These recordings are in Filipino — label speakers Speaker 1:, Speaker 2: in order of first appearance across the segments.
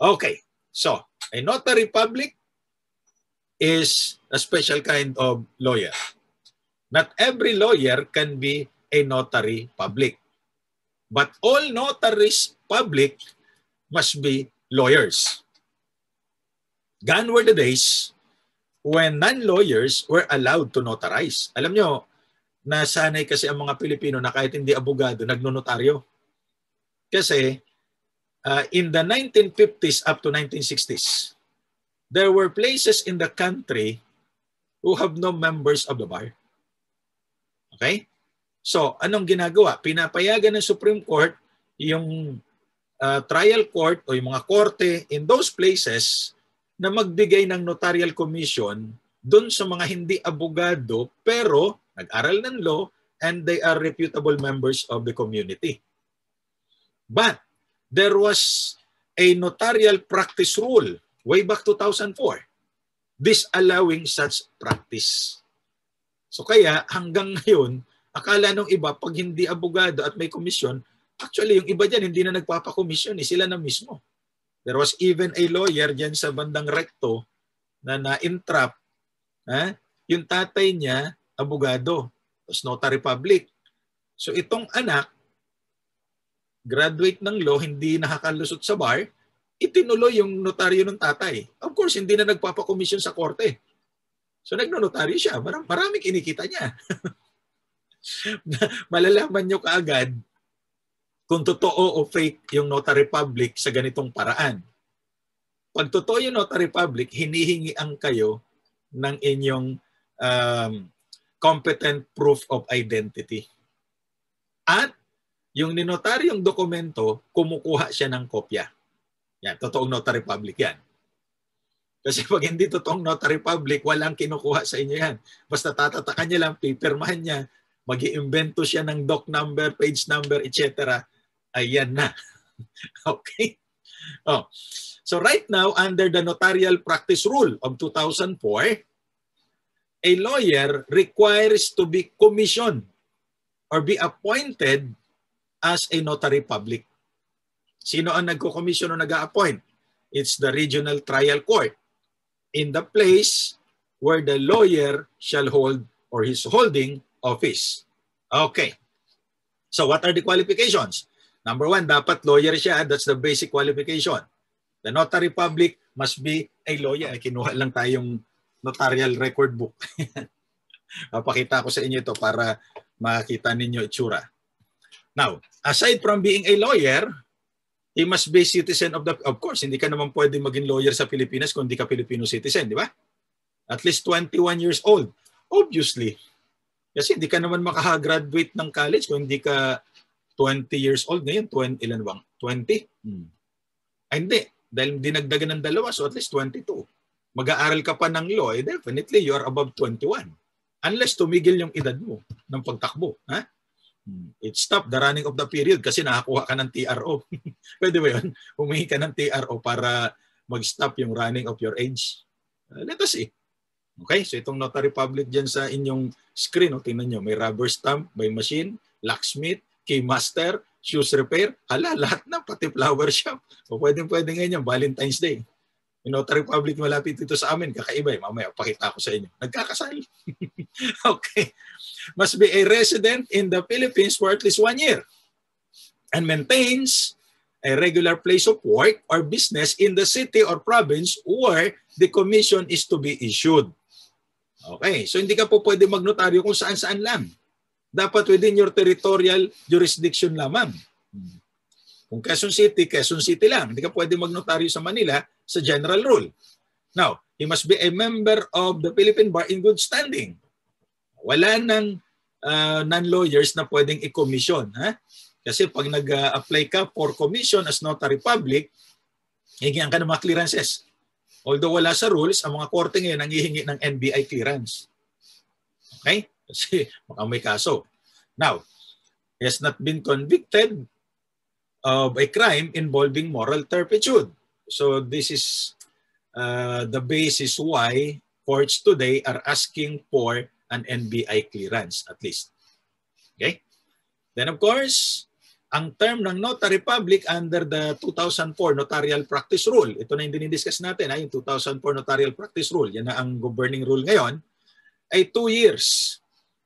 Speaker 1: Okay. So, a notary public is a special kind of lawyer. Not every lawyer can be a notary public. But all notaries public must be lawyers. Gone were the days when non-lawyers were allowed to notarize. Alam nyo, nasanay kasi ang mga Pilipino na kahit hindi abogado, nagnonotaryo. Kasi uh, in the 1950s up to 1960s, there were places in the country who have no members of the bar. Okay? So, anong ginagawa? Pinapayagan ng Supreme Court yung uh, trial court o yung mga korte in those places na magbigay ng notarial commission doon sa mga hindi abogado pero nag-aral ng law and they are reputable members of the community. But there was a notarial practice rule way back 2004 disallowing such practice. So kaya hanggang ngayon, akala nung iba pag hindi abogado at may komisyon, actually yung iba diyan hindi na nagpapakomisyon, eh, sila na mismo. There was even a lawyer diyan sa bandang recto na na-entrap. Ha? Yung tatay niya, abogado, tapos notary public. So itong anak, graduate ng law, hindi nakakalusot sa bar, itinuloy yung notaryo ng tatay. Of course, hindi na nagpapakomisyon sa korte. So nagnonotaryo siya. Marami, maraming kinikita niya. Malalaman nyo kaagad kung totoo o fake yung notary public sa ganitong paraan. Pag totoo yung notary public, hinihingi ang kayo ng inyong um, competent proof of identity. At yung ninotaryong dokumento, kumukuha siya ng kopya. Yan, totoong notary public yan. Kasi pag hindi totoong notary public, walang kinukuha sa inyo yan. Basta tatatakan niya lang, pipirmahan niya, mag iimbento siya ng doc number, page number, etc. Ayan na. okay? Oh. So right now, under the Notarial Practice Rule of 2004, a lawyer requires to be commissioned or be appointed as a notary public. Sino ang nagko-commission o nag-a-appoint? It's the regional trial court in the place where the lawyer shall hold or his holding office. Okay. So what are the qualifications? Number one, dapat lawyer siya. That's the basic qualification. The notary public must be a lawyer. Kinuha lang tayong notarial record book. Papakita ko sa inyo ito para makita ninyo itsura. Now, aside from being a lawyer, he must be citizen of the of course hindi ka naman pwede maging lawyer sa Pilipinas kung hindi ka Filipino citizen di ba? At least 21 years old obviously. Kasi hindi ka naman makagraduate ng college kung hindi ka 20 years old. Ngayon 20 ilan bang? 20 hmm. ay hindi. Dahil dinagdagan ng dalawa so at least 22 mag-aaral ka pa ng law eh definitely you are above 21 unless tumigil yung edad mo ng pagtakbo ha. It stopped the running of the period kasi nakakuha ka ng TRO. Pwede ba yun? Humingi ka ng TRO para mag-stop yung running of your age. Uh, let us see. Okay, so itong notary public dyan sa inyong screen, oh, tingnan nyo, may rubber stamp by machine, locksmith, keymaster, shoes repair, hala, lahat na, pati flower shop. O pwedeng pwede ngayon yung Valentine's Day. Yung Notary Public malapit dito sa amin, kakaiba eh. Mamaya, pakita ko sa inyo. Nagkakasal. okay. Must be a resident in the Philippines for at least one year and maintains a regular place of work or business in the city or province where the commission is to be issued. Okay, so hindi ka po pwede magnotaryo kung saan-saan lang. Dapat within your territorial jurisdiction lamang. Kung Quezon City, Quezon City lang. Hindi ka pwede magnotaryo sa Manila sa general rule. Now, he must be a member of the Philippine Bar in good standing. Wala nang uh, non-lawyers na pwedeng i-commission. Ha? Kasi pag nag-apply ka for commission as notary public, hingyan ka ng mga clearances. Although wala sa rules, ang mga korte ngayon nangihingi ng NBI clearance. Okay? Kasi baka may kaso. Now, he has not been convicted of a crime involving moral turpitude. So this is uh, the basis why courts today are asking for an NBI clearance at least. Okay? Then of course, ang term ng notary public under the 2004 Notarial Practice Rule, ito na yung dinidiscuss natin, ha, yung 2004 Notarial Practice Rule, yan na ang governing rule ngayon, ay two years,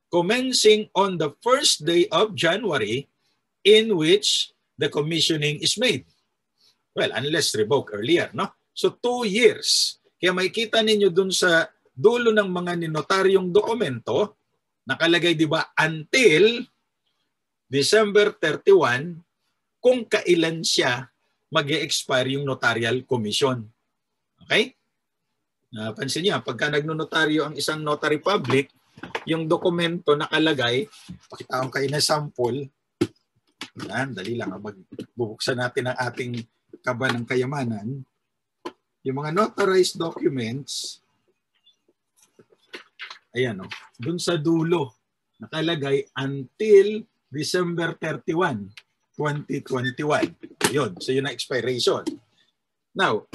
Speaker 1: commencing on the first day of January in which the commissioning is made. Well, unless revoked earlier, no? So two years. Kaya makikita ninyo dun sa dulo ng mga ninotaryong dokumento, nakalagay di ba until December 31 kung kailan siya mag expire yung notarial commission. Okay? Napansin niya, pagka nagnonotaryo ang isang notary public, yung dokumento nakalagay, pakita ko kayo na sample. Yan, dali lang. Magbubuksan natin ang ating kaba ng kayamanan. Yung mga notarized documents, ayan o, oh, dun sa dulo, nakalagay until December 31, 2021. Yun. So yun ang expiration. Now,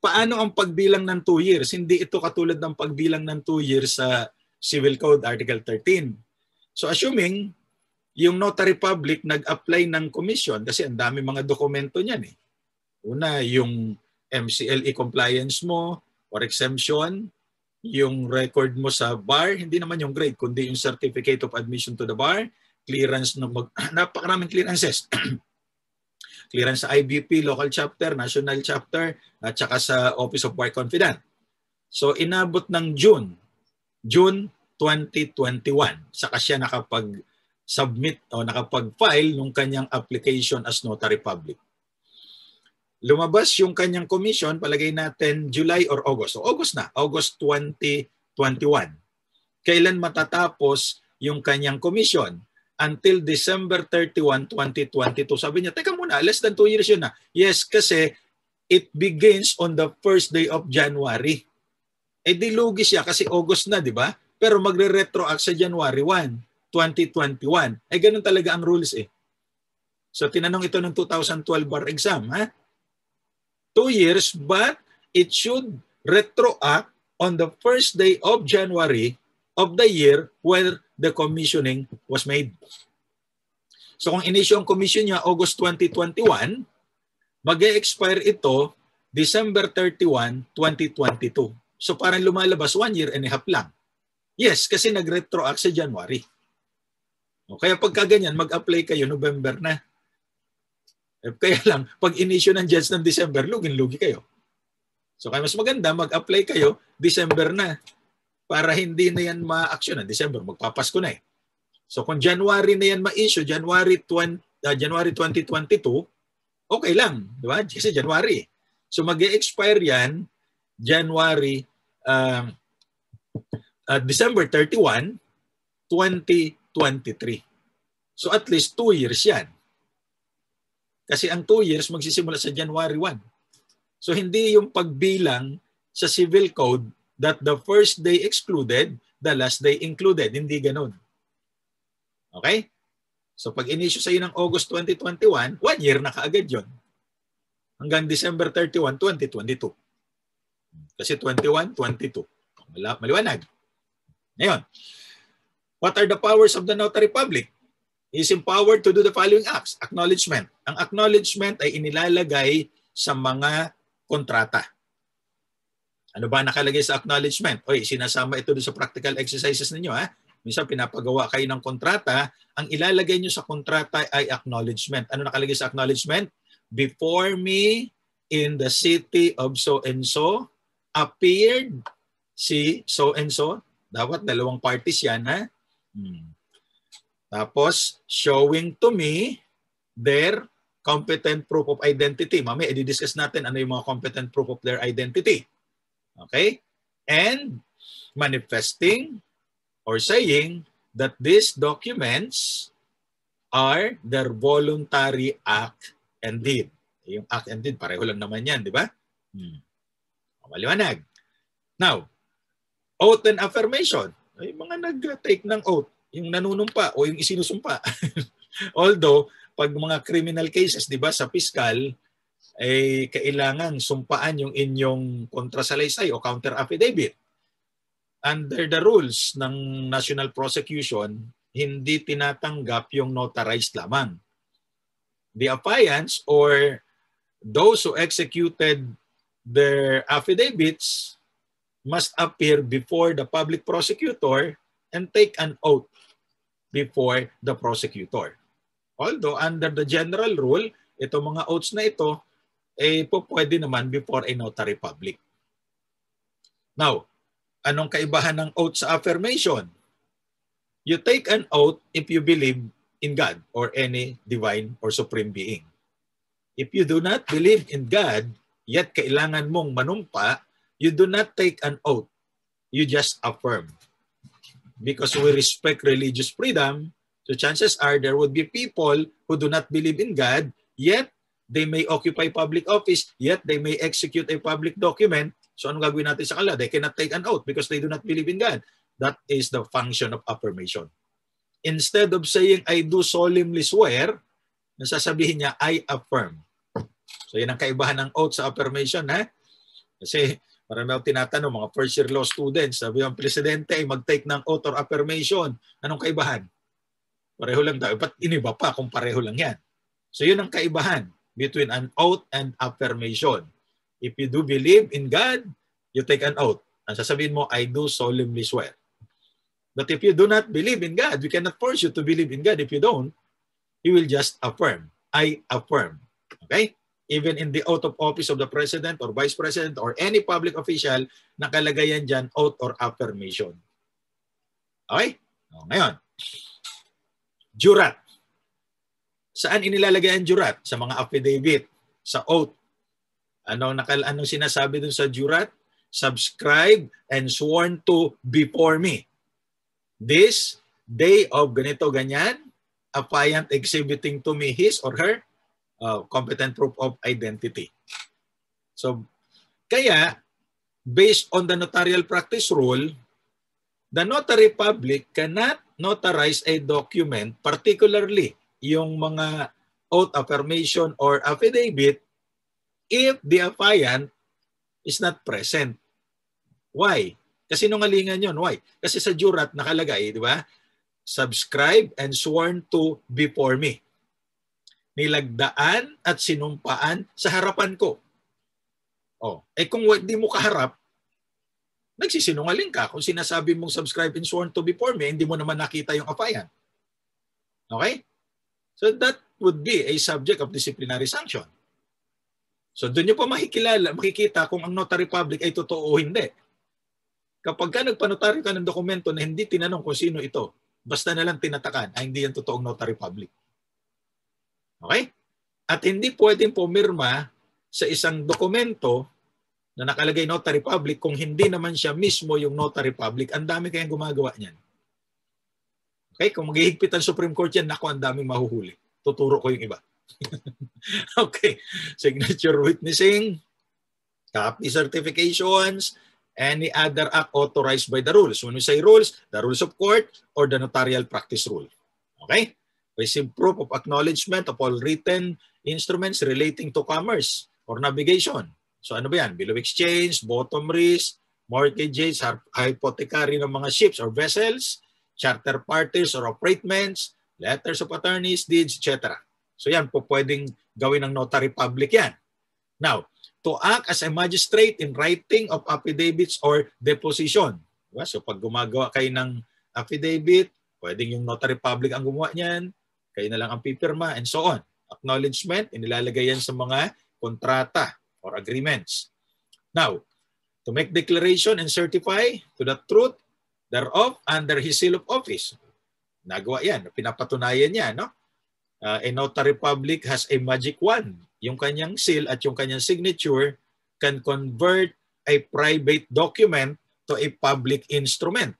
Speaker 1: paano ang pagbilang ng 2 years? Hindi ito katulad ng pagbilang ng 2 years sa Civil Code Article 13. So assuming yung notary public nag-apply ng commission kasi ang dami mga dokumento niyan eh. Una, yung MCLE compliance mo or exemption, yung record mo sa bar, hindi naman yung grade, kundi yung certificate of admission to the bar, clearance ng mag, napakaraming clearances. clearance sa IBP, local chapter, national chapter, at saka sa Office of Bar Confident. So inabot ng June, June 2021, saka siya nakapag-submit o nakapag-file ng kanyang application as notary public. Lumabas yung kanyang commission, palagay natin July or August. So August na, August 2021. Kailan matatapos yung kanyang commission? until December 31, 2022. Sabi niya, teka muna, less than 2 years yun na. Yes, kasi it begins on the first day of January. Eh di lugi siya kasi August na, di ba? Pero magre-retroact sa January 1, 2021. Eh ganun talaga ang rules eh. So tinanong ito ng 2012 bar exam, ha? Two years, but it should retroact on the first day of January of the year where the commissioning was made. So kung inisyo ang commission niya August 2021, mag-expire ito December 31, 2022. So parang lumalabas one year and a half lang. Yes, kasi nag-retroact sa January. O, kaya pagka mag-apply kayo November na. Eh, kaya lang, pag inisyo ng judge ng December, lugin-lugi kayo. So kaya mas maganda, mag-apply kayo December na para hindi na yan ma-action. December, magpapasko na eh. So kung January na yan ma-issue, January, 20, uh, January 2022, okay lang. Di ba? Kasi January. So mag expire yan January, uh, uh, December 31, 2023. So at least 2 years yan. Kasi ang 2 years magsisimula sa January 1. So hindi yung pagbilang sa civil code that the first day excluded, the last day included. Hindi ganun. Okay? So pag inisyo sa iyo ng August 2021, one year na kaagad yon Hanggang December 31, 2022. Kasi 21, 22. Maliwanag. Ngayon, what are the powers of the notary public? He is empowered to do the following acts. Acknowledgement. Ang acknowledgement ay inilalagay sa mga kontrata. Ano ba nakalagay sa acknowledgement? Oy, sinasama ito sa practical exercises ninyo ha. Minsan pinapagawa kayo ng kontrata, ang ilalagay nyo sa kontrata ay acknowledgement. Ano nakalagay sa acknowledgement? Before me in the city of so and so appeared si so and so. Dapat dalawang parties yan ha. Hmm. Tapos showing to me their competent proof of identity. Mamaya i-discuss natin ano yung mga competent proof of their identity. Okay? And manifesting or saying that these documents are their voluntary act and deed. Yung act and deed, pareho lang naman yan, di ba? Hmm. Maliwanag. Now, oath and affirmation. Ay, mga nag-take ng oath, yung nanunumpa o yung isinusumpa. Although, pag mga criminal cases, di ba, sa fiscal, ay kailangan sumpaan yung inyong kontrasalaysay o counter affidavit. Under the rules ng national prosecution, hindi tinatanggap yung notarized lamang. the affiants or those who executed their affidavits must appear before the public prosecutor and take an oath before the prosecutor. Although under the general rule, itong mga oaths na ito, eh po pwede naman before a notary public. Now, anong kaibahan ng oath sa affirmation? You take an oath if you believe in God or any divine or supreme being. If you do not believe in God, yet kailangan mong manumpa, you do not take an oath. You just affirm. Because we respect religious freedom, so chances are there would be people who do not believe in God, yet they may occupy public office, yet they may execute a public document. So anong gagawin natin sa kanila? They cannot take an oath because they do not believe in God. That is the function of affirmation instead of saying, I do solemnly swear, nasasabihin niya, I affirm. So yan ang kaibahan ng oath sa affirmation. Ha? Kasi marami ako tinatanong, mga first year law students, sabi ang presidente ay mag-take ng oath or affirmation. Anong kaibahan? Pareho lang tayo. Ba't iniba pa kung pareho lang yan? So yun ang kaibahan between an oath and affirmation. If you do believe in God, you take an oath. Ang sasabihin mo, I do solemnly swear. But if you do not believe in God, we cannot force you to believe in God. If you don't, you will just affirm. I affirm. Okay? Even in the oath of office of the president or vice president or any public official, nakalagay yan dyan, oath or affirmation. Okay? O, ngayon, jurat. Saan inilalagay ang jurat? Sa mga affidavit, sa oath. Ano nakal anong sinasabi dun sa jurat? Subscribe and sworn to before me this day of ganito ganyan, affiant exhibiting to me his or her uh, competent proof of identity. So, kaya, based on the notarial practice rule, the notary public cannot notarize a document, particularly yung mga oath affirmation or affidavit, if the affiant is not present. Why? Kasi nungalingan yon Why? Kasi sa jurat nakalagay, di ba? Subscribe and sworn to before me. Nilagdaan at sinumpaan sa harapan ko. Oh, eh kung hindi mo kaharap, nagsisinungaling ka. Kung sinasabi mong subscribe and sworn to before me, hindi mo naman nakita yung apayan. Okay? So that would be a subject of disciplinary sanction. So doon nyo pa makikilala, makikita kung ang notary public ay totoo o hindi. Kapag ka nagpanotaryo ka ng dokumento na hindi tinanong kung sino ito, basta na lang tinatakan, ay hindi yan totoong notary public. Okay? At hindi pwedeng pumirma sa isang dokumento na nakalagay notary public kung hindi naman siya mismo yung notary public. Ang dami kayang gumagawa niyan. Okay? Kung maghihigpit ang Supreme Court yan, naku, ang daming mahuhuli. Tuturo ko yung iba. okay. Signature witnessing, copy certifications, any other act authorized by the rules. When we say rules, the rules of court or the notarial practice rule. Okay? Receive proof of acknowledgement of all written instruments relating to commerce or navigation. So ano ba yan? Bill of exchange, bottom risk, mortgages, hypothecary ng mga ships or vessels, charter parties or appointments, letters of attorneys, deeds, etc. So yan po pwedeng gawin ng notary public yan. Now, to act as a magistrate in writing of affidavits or deposition. Diba? So pag gumagawa kayo ng affidavit, pwedeng yung notary public ang gumawa niyan, kayo na lang ang pipirma, and so on. Acknowledgement, inilalagay yan sa mga kontrata or agreements. Now, to make declaration and certify to the truth thereof under his seal of office. Nagawa yan, pinapatunayan niya, no? Uh, a notary public has a magic wand yung kanyang seal at yung kanyang signature can convert a private document to a public instrument.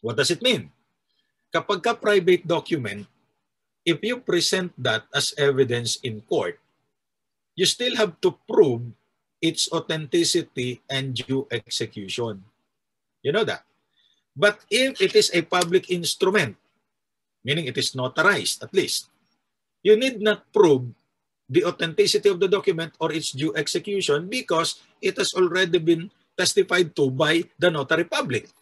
Speaker 1: What does it mean? Kapag ka private document, if you present that as evidence in court, you still have to prove its authenticity and due execution. You know that? But if it is a public instrument, meaning it is notarized at least, you need not prove the authenticity of the document or its due execution because it has already been testified to by the notary public.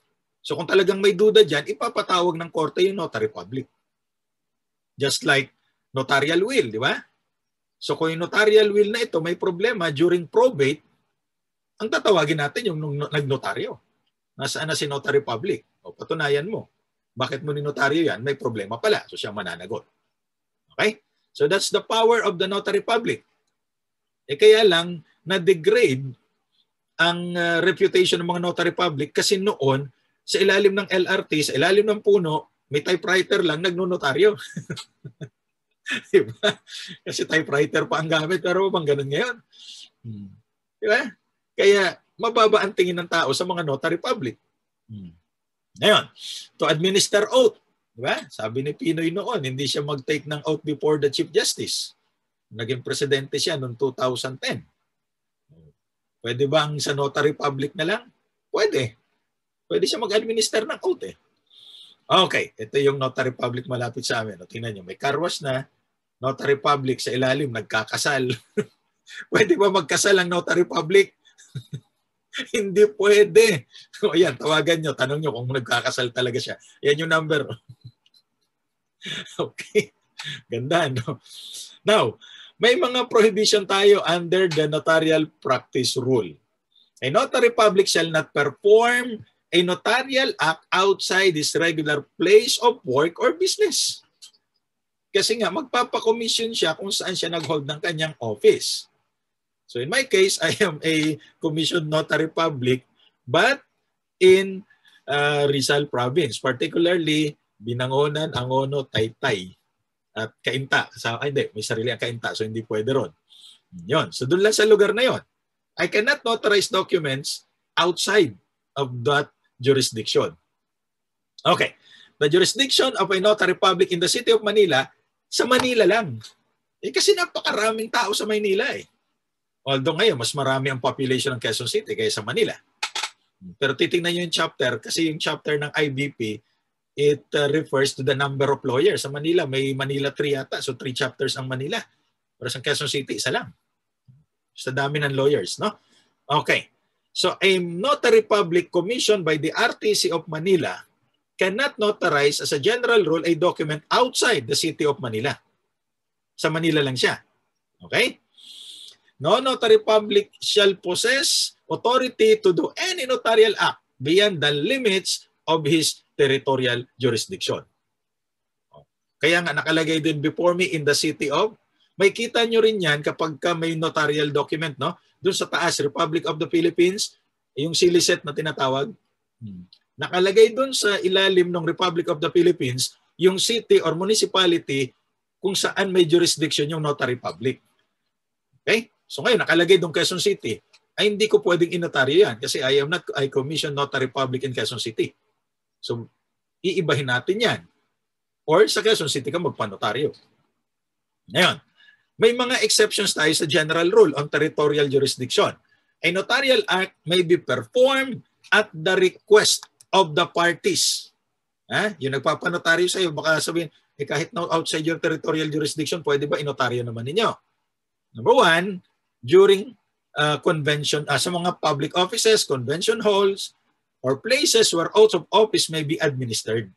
Speaker 1: So kung talagang may duda dyan, ipapatawag ng korte yung notary public. Just like notarial will, di ba? So kung yung notarial will na ito may problema during probate, ang tatawagin natin yung nagnotaryo. Nasaan na si notary public? O patunayan mo. Bakit mo ni notaryo yan? May problema pala. So siya mananagot. Okay? So that's the power of the notary public. Eh kaya lang, na-degrade ang uh, reputation ng mga notary public kasi noon, sa ilalim ng LRT, sa ilalim ng puno, may typewriter lang, nagnonotaryo. diba? Kasi typewriter pa ang gamit, pero bang ganun ngayon? Hmm. Diba? Kaya mababa ang tingin ng tao sa mga notary public. Hmm. Ngayon, to administer oath. Diba? Sabi ni Pinoy noon, hindi siya mag-take ng oath before the Chief Justice. Naging presidente siya noong 2010. Pwede ba ang sa notary public na lang? Pwede. Pwede siya mag-administer ng oath eh. Okay, ito yung notary public malapit sa amin. O, tingnan nyo, may carwash na, notary public sa ilalim, nagkakasal. pwede ba magkasal ang notary public? Hindi pwede. O yan, tawagan nyo, tanong nyo kung nagkakasal talaga siya. Yan yung number. okay. Ganda, no? Now, may mga prohibition tayo under the notarial practice rule. A notary public shall not perform a notarial act outside his regular place of work or business. Kasi nga, magpapakomission siya kung saan siya nag-hold ng kanyang office. So in my case, I am a commissioned notary public, but in uh, Rizal Province, particularly Binangonan, Angono, Taytay, at Kainta. Sa, ay, hindi, may sarili ang Kainta, so hindi pwede ron. Yon. So doon lang sa lugar na yon. I cannot notarize documents outside of that jurisdiction. Okay. The jurisdiction of a notary public in the city of Manila, sa Manila lang. Eh kasi napakaraming tao sa Manila eh. Although ngayon, mas marami ang population ng Quezon City kaysa Manila. Pero titingnan nyo yung chapter, kasi yung chapter ng IBP, it uh, refers to the number of lawyers. Sa Manila, may Manila 3 yata. So 3 chapters ang Manila. Pero sa Quezon City, isa lang. Sa dami ng lawyers, no? Okay. So a notary public commissioned by the RTC of Manila cannot notarize as a general rule a document outside the city of Manila. Sa Manila lang siya. Okay? No notary public shall possess authority to do any notarial act beyond the limits of his territorial jurisdiction. Kaya nga nakalagay din before me in the city of, may kita nyo rin yan kapag ka may notarial document, no? Doon sa taas, Republic of the Philippines, yung siliset na tinatawag, hmm. nakalagay doon sa ilalim ng Republic of the Philippines yung city or municipality kung saan may jurisdiction yung notary public. Okay? So ngayon, nakalagay doon Quezon City. Ay hindi ko pwedeng inotaryo yan kasi I am not I commission notary public in Quezon City. So iibahin natin yan. Or sa Quezon City ka magpanotaryo. Ngayon, may mga exceptions tayo sa general rule on territorial jurisdiction. A notarial act may be performed at the request of the parties. Ha? Yung nagpapanotaryo sa iyo, baka sabihin, eh, kahit na outside your territorial jurisdiction, pwede ba inotaryo naman ninyo? Number one, during uh, convention, uh, sa mga public offices, convention halls, or places where oaths of office may be administered.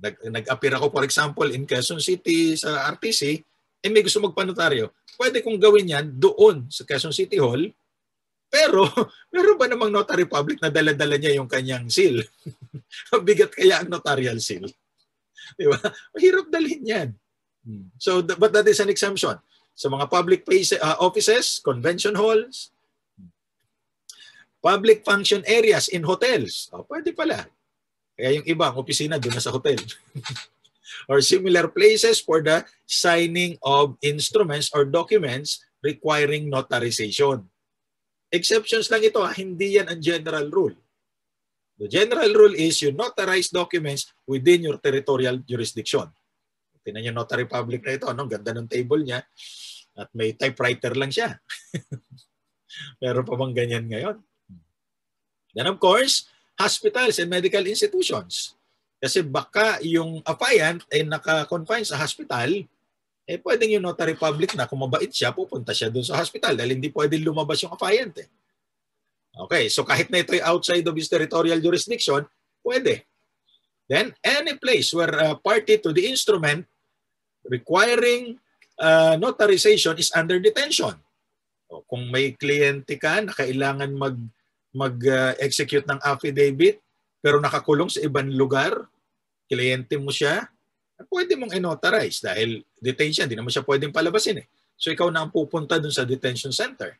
Speaker 1: Nag, nag-appear ako, for example, in Quezon City sa RTC, eh may gusto magpanotaryo, pwede kong gawin yan doon sa Quezon City Hall. Pero, meron ba namang notary public na dala-dala niya yung kanyang seal? Bigat kaya ang notarial seal. Di ba? Mahirap dalhin yan. Hmm. So, but that is an exemption. Sa mga public place, uh, offices, convention halls, public function areas in hotels. Oh, pwede pala. Kaya yung iba, ang opisina doon sa hotel. or similar places for the signing of instruments or documents requiring notarization. Exceptions lang ito, hindi yan ang general rule. The general rule is you notarize documents within your territorial jurisdiction. Tinan niyo notary public na ito, no? ganda ng table niya at may typewriter lang siya. Meron pa bang ganyan ngayon? Then of course, hospitals and medical institutions. Kasi baka yung affiant ay naka-confine sa hospital, eh pwedeng yung notary public na kung mabait siya, pupunta siya doon sa hospital dahil hindi pwedeng lumabas yung affiant eh. Okay, so kahit na ito ay outside of his territorial jurisdiction, pwede. Then, any place where a party to the instrument requiring uh, notarization is under detention. O, kung may kliyente ka na kailangan mag mag-execute uh, ng affidavit pero nakakulong sa ibang lugar, kliyente mo siya, pwede mong inotarize dahil detention, hindi naman siya pwedeng palabasin eh. So ikaw na ang pupunta dun sa detention center.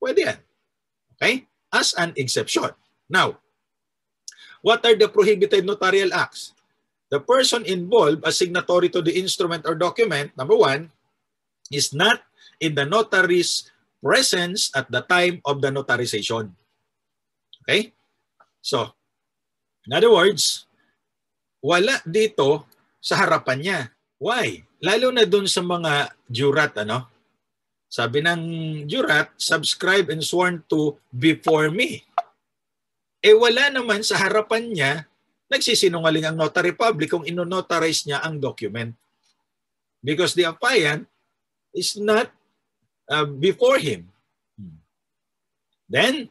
Speaker 1: Pwede yan. Okay? As an exception. Now, what are the prohibited notarial acts? The person involved as signatory to the instrument or document, number one, is not in the notary's presence at the time of the notarization. Okay? So, in other words, wala dito sa harapan niya. Why? Lalo na dun sa mga jurat, ano? Sabi ng jurat, subscribe and sworn to before me. Eh wala naman sa harapan niya, nagsisinungaling ang notary public kung inonotarize niya ang document. Because the affiant is not uh, before him. Then,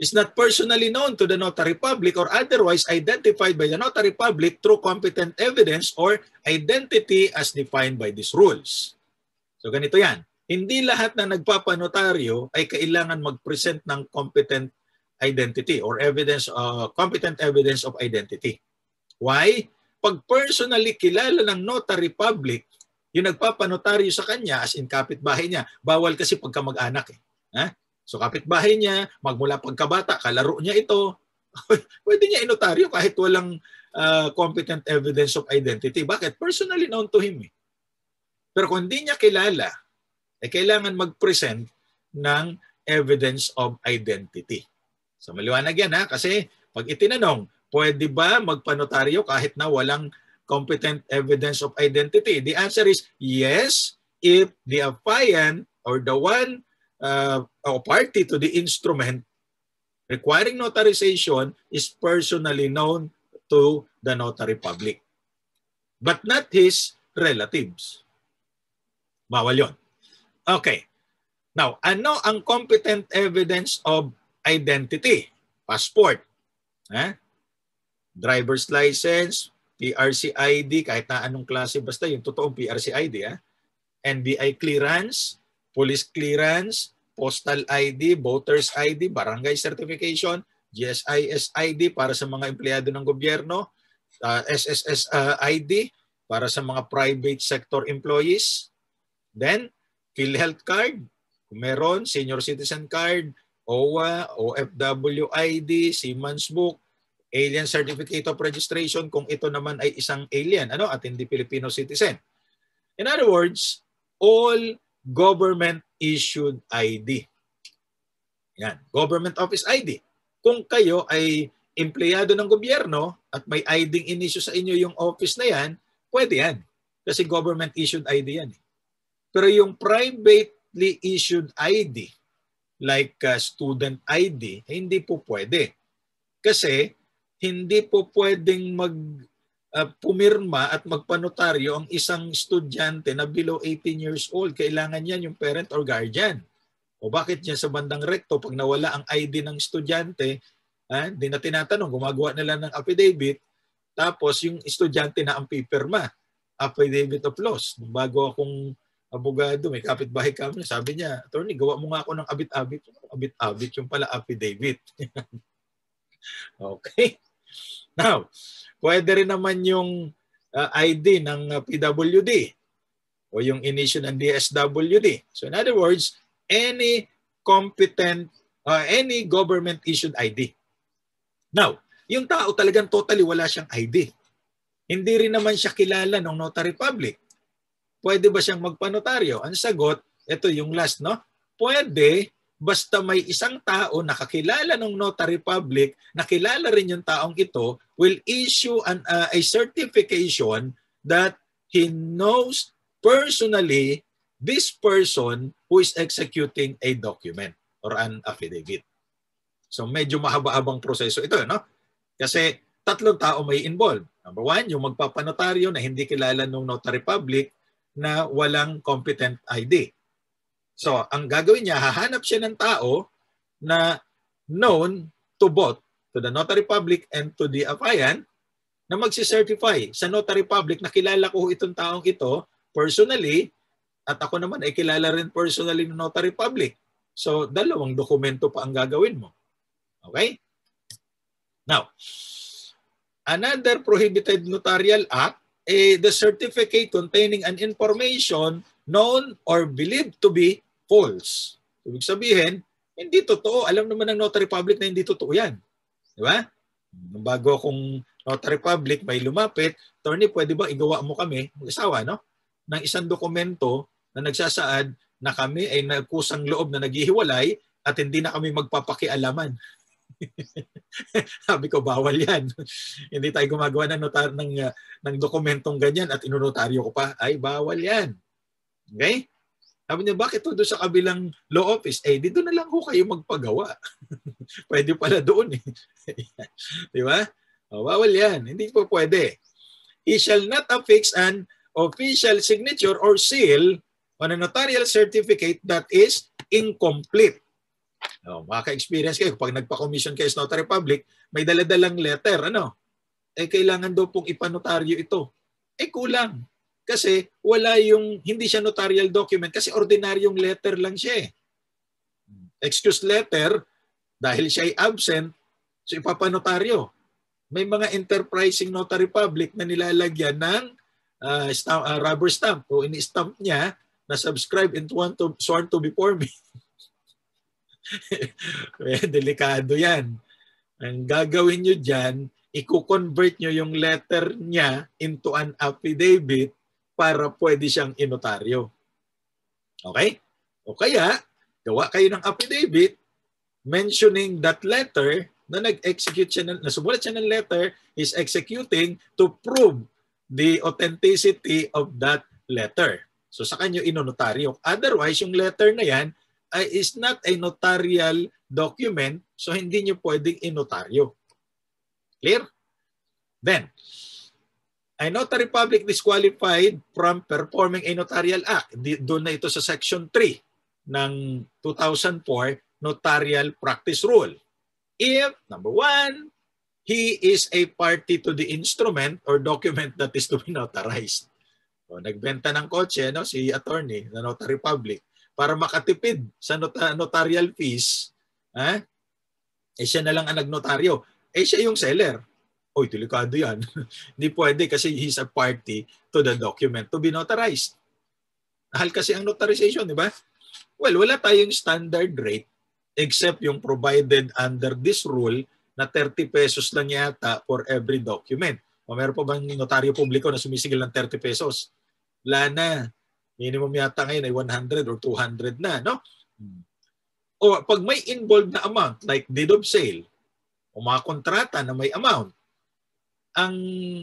Speaker 1: is not personally known to the notary public or otherwise identified by the notary public through competent evidence or identity as defined by these rules. So ganito yan. Hindi lahat na nagpapanotaryo ay kailangan mag-present ng competent identity or evidence uh, competent evidence of identity. Why? Pag personally kilala ng notary public yung nagpapanotaryo sa kanya as in kapitbahay niya, bawal kasi pagka mag-anak eh. Ha? So kapitbahay niya, magmula pagkabata, kalaro niya ito, pwede niya inotaryo kahit walang uh, competent evidence of identity. Bakit? Personally known to him. Eh. Pero kung hindi niya kilala, eh, kailangan mag-present ng evidence of identity. So maliwanag yan ha, kasi pag itinanong, pwede ba magpanotaryo kahit na walang competent evidence of identity? The answer is yes, if the affiant or the one uh, or party to the instrument requiring notarization is personally known to the notary public. But not his relatives. Bawal yon. Okay. Now, ano ang competent evidence of identity? Passport. Eh? Driver's license, PRC ID, kahit na anong klase, basta yung totoong PRC ID. Eh? NBI clearance, police clearance, postal ID, voters ID, barangay certification, GSIS ID para sa mga empleyado ng gobyerno, uh, SSS uh, ID para sa mga private sector employees. Then, PhilHealth card, kung meron, senior citizen card, OWA, OFW ID, Siemens Book, alien certificate of registration kung ito naman ay isang alien ano at hindi Filipino citizen. In other words, all government issued ID. Yan, government office ID. Kung kayo ay empleyado ng gobyerno at may ID in-issue sa inyo yung office na yan, pwede yan. Kasi government issued ID yan. Eh. Pero yung privately issued ID, like uh, student ID, hindi po pwede. Kasi hindi po pwedeng mag uh, pumirma at magpanotaryo ang isang estudyante na below 18 years old. Kailangan yan yung parent or guardian. O bakit niya sa bandang rekto pag nawala ang ID ng estudyante, ah, hindi na tinatanong, gumagawa nila ng affidavit, tapos yung estudyante na ang pipirma, affidavit of loss. Bago akong abogado, may kapitbahay kami. Sabi niya, attorney, gawa mo nga ako ng abit-abit. Abit-abit, yung pala affidavit. okay. Now, pwede rin naman yung uh, ah, ID ng ah, PWD o yung initial ng DSWD. So in other words, any competent, uh, any government issued ID. Now, yung tao talagang totally wala siyang ID. Hindi rin naman siya kilala ng notary public pwede ba siyang magpanotaryo? Ang sagot, ito yung last, no? Pwede, basta may isang tao nakakilala ng notary public, nakilala rin yung taong ito, will issue an, uh, a certification that he knows personally this person who is executing a document or an affidavit. So medyo mahaba-habang proseso ito, no? Kasi tatlong tao may involved. Number one, yung magpapanotaryo na hindi kilala ng notary public na walang competent ID. So, ang gagawin niya, hahanap siya ng tao na known to both to the notary public and to the affiant na magsi-certify sa notary public na kilala ko itong taong ito personally at ako naman ay kilala rin personally ng notary public. So, dalawang dokumento pa ang gagawin mo. Okay? Now, another prohibited notarial act eh, the certificate containing an information known or believed to be false. Ibig sabihin, hindi totoo. Alam naman ng notary public na hindi totoo yan. Di ba? Bago akong notary public, may lumapit, attorney, pwede ba igawa mo kami, mag-asawa, no? ng isang dokumento na nagsasaad na kami ay nagkusang loob na naghihiwalay at hindi na kami magpapakialaman. Sabi ko, bawal yan. Hindi tayo gumagawa ng, notar, ng, uh, ng dokumentong ganyan at inunotaryo ko pa. Ay, bawal yan. Okay? Sabi niya, bakit doon sa kabilang law office? Eh, dito na lang ho kayo magpagawa. pwede pala doon eh. Di ba? O, bawal yan. Hindi po pwede. He shall not affix an official signature or seal on a notarial certificate that is incomplete Oh, maka-experience kayo pag nagpa-commission kayo sa Notary Public, may daladalang letter, ano? Eh kailangan daw pong ipanotaryo ito. Eh kulang. Kasi wala yung hindi siya notarial document kasi ordinaryong letter lang siya eh. Excuse letter dahil siya ay absent, so ipapanotaryo. May mga enterprising notary public na nilalagyan ng uh, stamp, uh, rubber stamp o ini-stamp niya na subscribe and want to, sworn to before me. eh, delikado yan. Ang gagawin nyo dyan, i-convert nyo yung letter niya into an affidavit para pwede siyang inotaryo. Okay? O kaya, gawa kayo ng affidavit mentioning that letter na nag-execute siya, ng, nasubulat siya ng letter is executing to prove the authenticity of that letter. So sa kanyo inonotaryo. Otherwise, yung letter na yan ay is not a notarial document, so hindi nyo pwedeng inotaryo. Clear? Then, a notary public disqualified from performing a notarial act. Doon na ito sa section 3 ng 2004 Notarial Practice Rule. If, number one, he is a party to the instrument or document that is to be notarized. So, nagbenta ng kotse no, si attorney na notary public para makatipid sa not- notarial fees, eh, eh siya na lang ang nagnotaryo. Eh siya yung seller. Oy, delikado yan. Hindi pwede kasi he's a party to the document to be notarized. Mahal kasi ang notarization, di ba? Well, wala tayong standard rate except yung provided under this rule na 30 pesos lang yata for every document. O meron pa bang notaryo publiko na sumisigil ng 30 pesos? Wala na. Minimum yata ngayon ay 100 or 200 na, no? O pag may involved na amount like deed of sale o mga kontrata na may amount, ang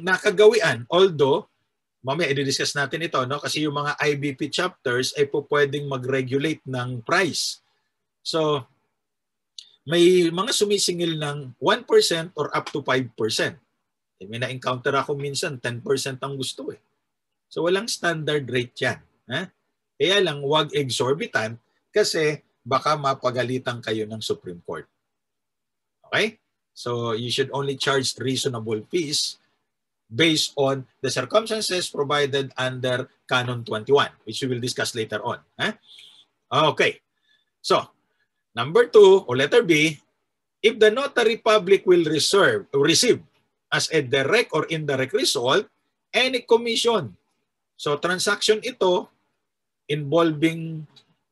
Speaker 1: nakagawian, although mamaya i-discuss natin ito, no? kasi yung mga IBP chapters ay po pwedeng mag-regulate ng price. So, may mga sumisingil ng 1% or up to 5%. Eh, may na-encounter ako minsan, 10% ang gusto eh. So, walang standard rate yan. Ha? Kaya lang, wag exorbitant kasi baka mapagalitan kayo ng Supreme Court. Okay? So you should only charge reasonable fees based on the circumstances provided under Canon 21, which we will discuss later on. Huh? Okay. So, number two, or letter B, if the notary public will reserve, receive as a direct or indirect result any commission. So, transaction ito involving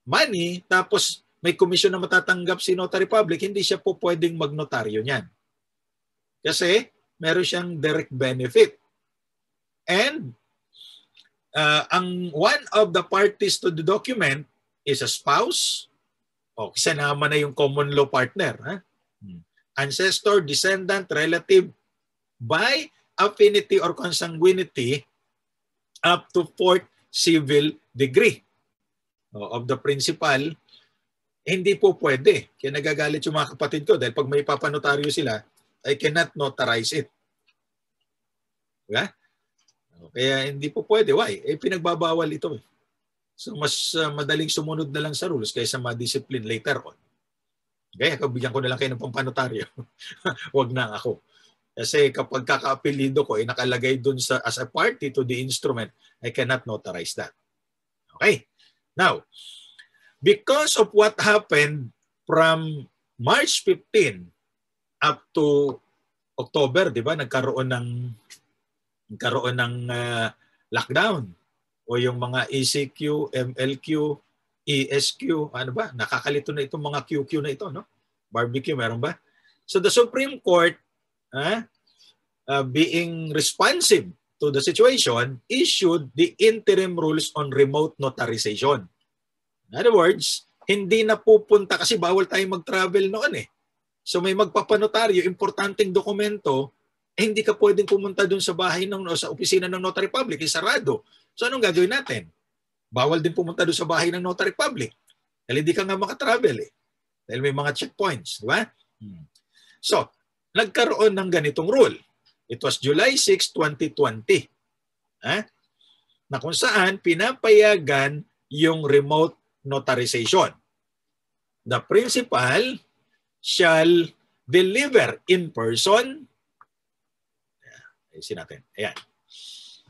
Speaker 1: money, tapos may komisyon na matatanggap si Notary Public, hindi siya po pwedeng magnotaryo niyan. Kasi meron siyang direct benefit. And uh, ang one of the parties to the document is a spouse, o sinama na yung common law partner, ha? Hmm. ancestor, descendant, relative, by affinity or consanguinity up to fourth civil degree of the principal, hindi po pwede. Kaya nagagalit yung mga kapatid ko dahil pag may papanotaryo sila, I cannot notarize it. Diba? Kaya hindi po pwede. Why? Eh, pinagbabawal ito. Eh. So mas uh, madaling sumunod na lang sa rules kaysa ma-discipline later on. Kaya kabigyan ko na lang kayo ng pampanotaryo. Huwag na ako. Kasi kapag kakaapelido ko ay nakalagay dun sa as a party to the instrument, I cannot notarize that. Okay? Now, because of what happened from March 15 up to October, 'di ba? Nagkaroon ng nagkaroon ng uh, lockdown o yung mga ECQ, MLQ, ESQ, ano ba? Nakakalito na itong mga QQ na ito, no? Barbecue, meron ba? So the Supreme Court, uh, uh, being responsive to the situation, issued the interim rules on remote notarization. In other words, hindi na pupunta kasi bawal tayo mag-travel noon eh. So may magpapanotaryo, importanteng dokumento, eh, hindi ka pwedeng pumunta doon sa bahay ng sa opisina ng Notary Public, eh, sarado. So anong gagawin natin? Bawal din pumunta doon sa bahay ng Notary Public. Dahil hindi ka nga makatravel eh. Dahil may mga checkpoints, di ba? Hmm. So, nagkaroon ng ganitong rule. It was July 6, 2020. Ha? Na kung saan pinapayagan yung remote notarization. The principal shall deliver in person. Ayusin natin. Ayan.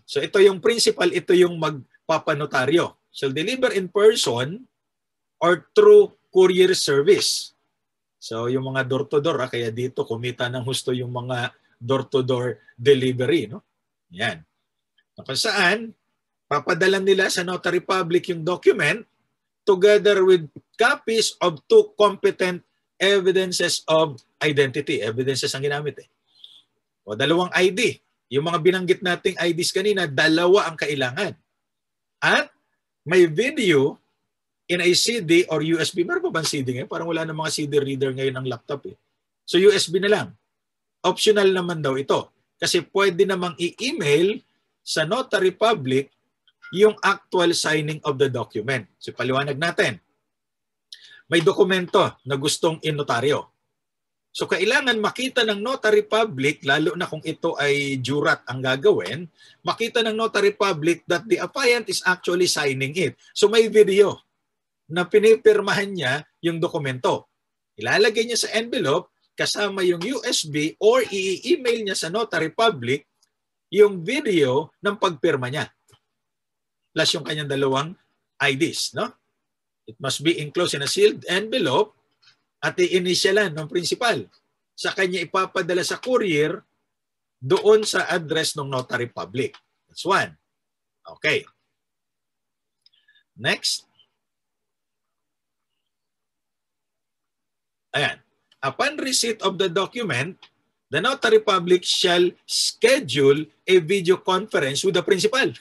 Speaker 1: So ito yung principal, ito yung magpapanotaryo. Shall deliver in person or through courier service. So yung mga door-to-door, ah, kaya dito kumita ng husto yung mga door-to-door delivery. No? Yan. Kung saan, papadala nila sa notary public yung document together with copies of two competent evidences of identity. Evidences ang ginamit eh. O dalawang ID. Yung mga binanggit nating IDs kanina, dalawa ang kailangan. At may video in a CD or USB. Meron pa ba CD ngayon? Parang wala na mga CD reader ngayon ng laptop eh. So USB na lang. Optional naman daw ito. Kasi pwede namang i-email sa Notary Public yung actual signing of the document. So paliwanag natin. May dokumento na gustong inotaryo. So kailangan makita ng notary public, lalo na kung ito ay jurat ang gagawin, makita ng notary public that the affiant is actually signing it. So may video na pinipirmahan niya yung dokumento. Ilalagay niya sa envelope kasama yung USB or i-email niya sa notary public yung video ng pagpirma niya. Plus yung kanyang dalawang IDs. No? It must be enclosed in a sealed envelope at i-initialan ng principal. Sa kanya ipapadala sa courier doon sa address ng notary public. That's one. Okay. Next. Ayan. Upon receipt of the document, the notary public shall schedule a video conference with the principal.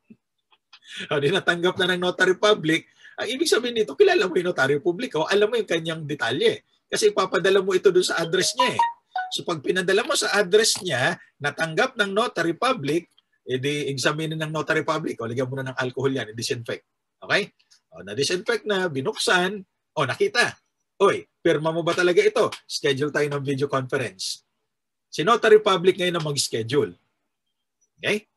Speaker 1: o, di natanggap na ng notary public ang ibig sabihin nito, kilala mo yung notaryo publiko, alam mo yung kanyang detalye. Kasi ipapadala mo ito doon sa address niya eh. So pag pinadala mo sa address niya, natanggap ng notary public, edi examine ng notary public, o ligyan mo na ng alcohol yan, i-disinfect. Okay? O, na-disinfect na, binuksan, o nakita. Oy, pirma mo ba talaga ito? Schedule tayo ng video conference. Si Notary Public ngayon ang mag-schedule. Okay?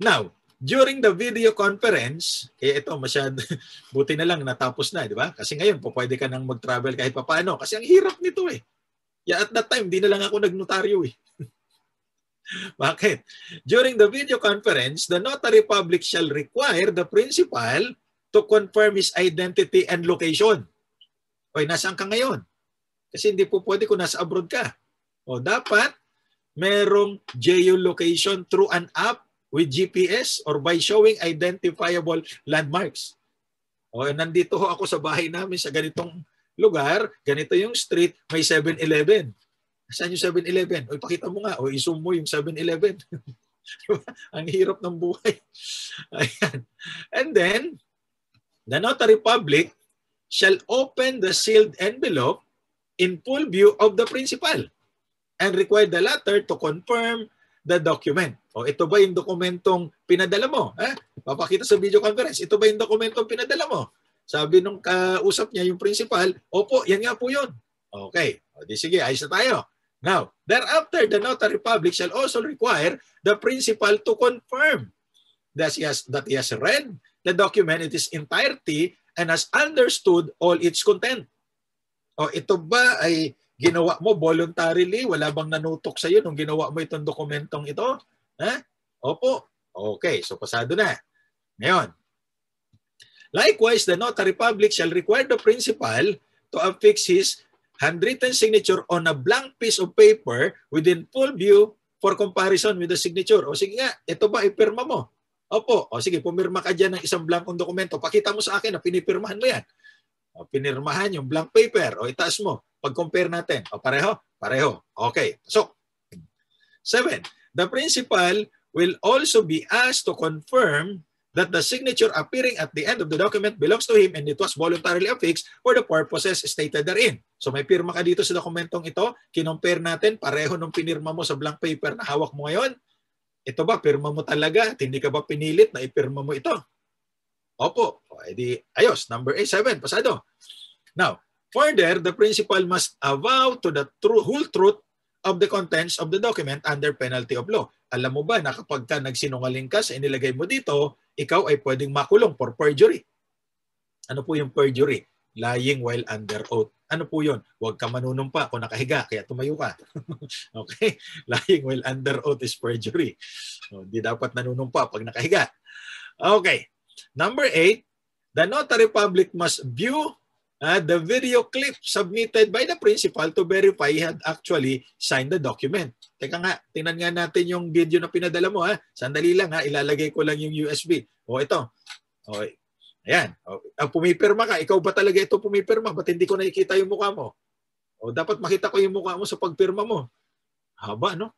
Speaker 1: Now, during the video conference, eh ito masyad buti na lang natapos na, di ba? Kasi ngayon pwede ka nang mag-travel kahit papaano kasi ang hirap nito eh. Yeah, at that time, di na lang ako nagnotaryo eh. Bakit? During the video conference, the notary public shall require the principal to confirm his identity and location. Oy, nasaan ka ngayon? Kasi hindi po pwede kung nasa abroad ka. O dapat merong geolocation through an app with GPS or by showing identifiable landmarks. O nandito ho ako sa bahay namin sa ganitong lugar, ganito yung street, may 7-Eleven. Saan yung 7-Eleven? O ipakita mo nga, o isum mo yung 7-Eleven. Ang hirap ng buhay. Ayan. And then, the notary public shall open the sealed envelope in full view of the principal and require the latter to confirm the document. O ito ba yung dokumentong pinadala mo? Eh? Papakita sa video conference, ito ba yung dokumentong pinadala mo? Sabi nung kausap niya yung principal, opo, yan nga po yun. Okay. O di sige, ayos na tayo. Now, thereafter, the notary public shall also require the principal to confirm that he has, that he has read the document in its entirety and has understood all its content. O ito ba ay Ginawa mo voluntarily? Wala bang nanutok sa iyo nung ginawa mo itong dokumentong ito? Ha? Opo. Okay, so pasado na. Ngayon, likewise, the notary public shall require the principal to affix his handwritten signature on a blank piece of paper within full view for comparison with the signature. O sige nga, ito ba ipirma mo? Opo. O sige, pumirma ka dyan ng isang blankong dokumento. Pakita mo sa akin na pinipirmahan mo yan. O, pinirmahan yung blank paper. O itaas mo. Pag-compare natin. O pareho? Pareho. Okay. So, seven. The principal will also be asked to confirm that the signature appearing at the end of the document belongs to him and it was voluntarily affixed for the purposes stated therein. So may pirma ka dito sa dokumentong ito, kinompare natin, pareho nung pinirma mo sa blank paper na hawak mo ngayon. Ito ba, pirma mo talaga? At hindi ka ba pinilit na ipirma mo ito? Opo. Edi, ayos. Number 8, 7. Pasado. Now, further, the principal must avow to the true, whole truth of the contents of the document under penalty of law. Alam mo ba na kapag ka nagsinungaling ka sa inilagay mo dito, ikaw ay pwedeng makulong for perjury. Ano po yung perjury? Lying while under oath. Ano po yun? Huwag ka manunumpa kung nakahiga, kaya tumayo ka. okay? Lying while under oath is perjury. Hindi dapat nanunumpa pag nakahiga. Okay. Number eight, the notary public must view uh, the video clip submitted by the principal to verify he had actually signed the document. Teka nga, tingnan nga natin yung video na pinadala mo ha. Sandali lang ha, ilalagay ko lang yung USB. O ito. O, ayan. O, pumipirma ka. Ikaw ba talaga ito pumipirma? Ba't hindi ko nakikita yung mukha mo? O dapat makita ko yung mukha mo sa pagpirma mo. Haba, no?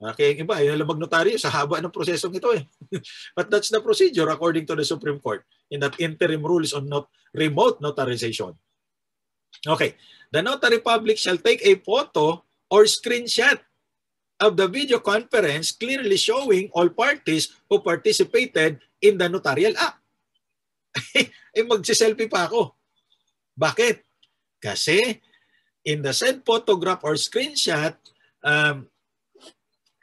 Speaker 1: Kaya yung iba, yung magnotaryo sa haba ng prosesong ito eh. But that's the procedure according to the Supreme Court in that interim rules on not remote notarization. Okay. The notary public shall take a photo or screenshot of the video conference clearly showing all parties who participated in the notarial act. eh magsiselfie pa ako. Bakit? Kasi in the said photograph or screenshot, um,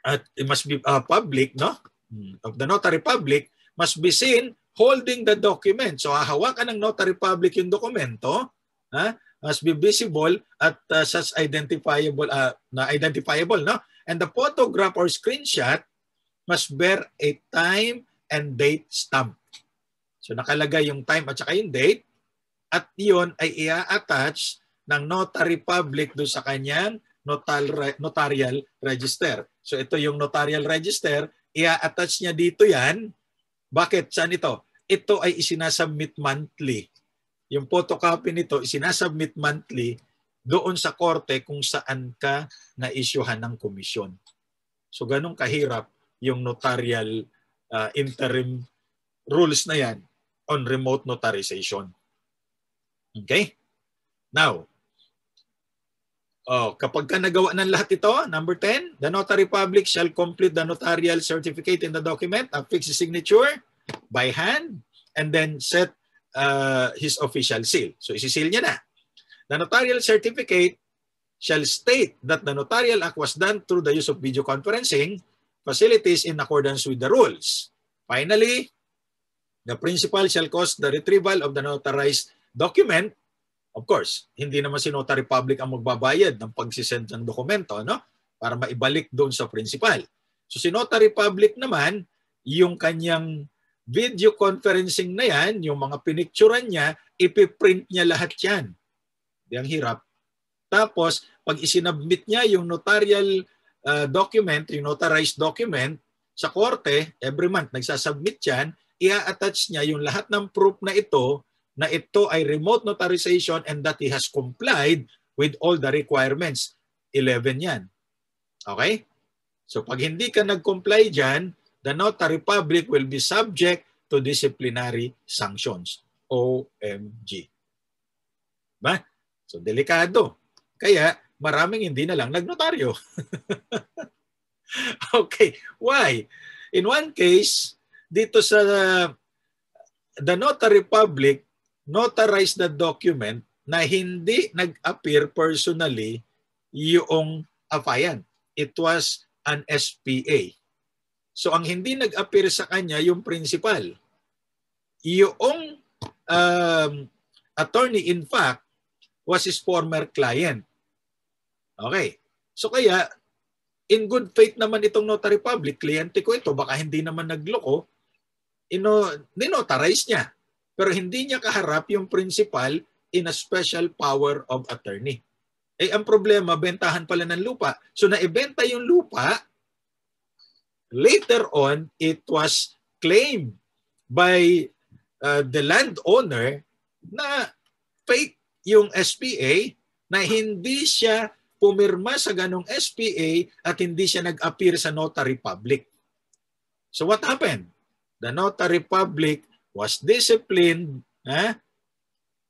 Speaker 1: at it must be uh, public, no? Hmm. Of the notary public must be seen holding the document. So hahawakan ng notary public yung dokumento, ha? must be visible at uh, such identifiable uh, na identifiable, no? And the photograph or screenshot must bear a time and date stamp. So nakalagay yung time at saka yung date at yon ay i-attach ng notary public do sa kanyang notarial register. So ito yung notarial register, i-attach niya dito yan. Bakit? Saan ito? Ito ay isinasubmit monthly. Yung photocopy nito isinasubmit monthly doon sa korte kung saan ka na-issuehan ng komisyon. So ganun kahirap yung notarial uh, interim rules na yan on remote notarization. Okay? Now, Oh, kapag ka nagawa ng lahat ito, number 10, the notary public shall complete the notarial certificate in the document, affix the signature by hand, and then set uh, his official seal. So isisil niya na. The notarial certificate shall state that the notarial act was done through the use of video conferencing facilities in accordance with the rules. Finally, the principal shall cause the retrieval of the notarized document Of course, hindi naman si Notary Public ang magbabayad ng pagsisend ng dokumento no? para maibalik doon sa principal. So si Notary Public naman, yung kanyang video conferencing na yan, yung mga pinicturan niya, ipiprint niya lahat yan. Di ang hirap. Tapos, pag isinabmit niya yung notarial uh, document, yung notarized document, sa korte, every month nagsasubmit yan, i-attach niya yung lahat ng proof na ito na ito ay remote notarization and that he has complied with all the requirements. 11 yan. Okay? So pag hindi ka nag-comply dyan, the notary public will be subject to disciplinary sanctions. OMG. Ba? So delikado. Kaya maraming hindi na lang nagnotaryo. okay. Why? In one case, dito sa the notary public notarize the document na hindi nag-appear personally yung affiant. It was an SPA. So ang hindi nag-appear sa kanya yung principal. Yung um, attorney in fact was his former client. Okay. So kaya, in good faith naman itong notary public, kliyente ko ito, baka hindi naman nagloko, ino, ninotarize niya. Pero hindi niya kaharap yung principal in a special power of attorney. Eh, ang problema, bentahan pala ng lupa. So, naibenta yung lupa, later on, it was claimed by uh, the landowner na fake yung SPA na hindi siya pumirma sa ganong SPA at hindi siya nag-appear sa notary public. So what happened? The notary public was disciplined. Eh?